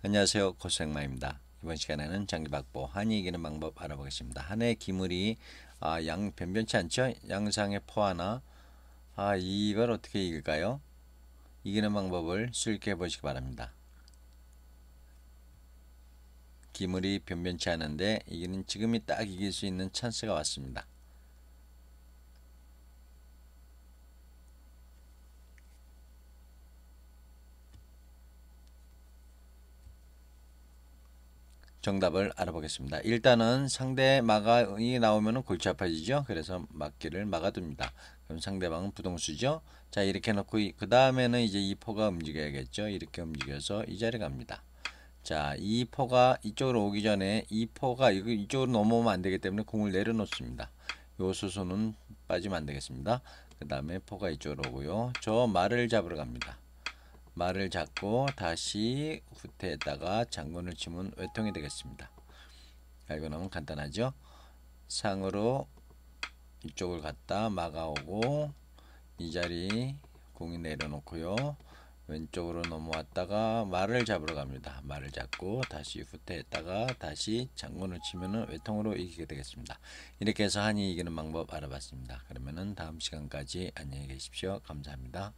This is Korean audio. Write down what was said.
안녕하세요 고생마입니다. 이번 시간에는 장기박보 한이 이기는 방법 알아보겠습니다. 한의 기물이 아, 양 변변치 않죠? 양상의 포 하나 아 이걸 어떻게 이길까요? 이기는 방법을 수익해 보시기 바랍니다. 기물이 변변치 않은데 이기는 지금이 딱 이길 수 있는 찬스가 왔습니다. 정답을 알아보겠습니다. 일단은 상대 마가이 나오면 골치 아파지죠. 그래서 막기를 막아둡니다. 그럼 상대방은 부동수죠. 자 이렇게 놓고 그 다음에는 이제 이 포가 움직여야겠죠. 이렇게 움직여서 이 자리 갑니다. 자, 이 포가 이쪽으로 오기 전에 이 포가 이쪽으로 넘어오면 안 되기 때문에 공을 내려놓습니다. 요 수소는 빠지면 안 되겠습니다. 그 다음에 포가 이쪽으로 오고요. 저 말을 잡으러 갑니다. 말을 잡고 다시 후퇴에다가 장군을 치면 외통이 되겠습니다. 알고 나면 간단하죠. 상으로 이쪽을 갖다 막아오고 이 자리 공이 내려놓고요. 왼쪽으로 넘어왔다가 말을 잡으러 갑니다. 말을 잡고 다시 후퇴했다가 다시 장군을 치면은 외통으로 이기게 되겠습니다. 이렇게 해서 한이 이기는 방법 알아봤습니다. 그러면은 다음 시간까지 안녕히 계십시오. 감사합니다.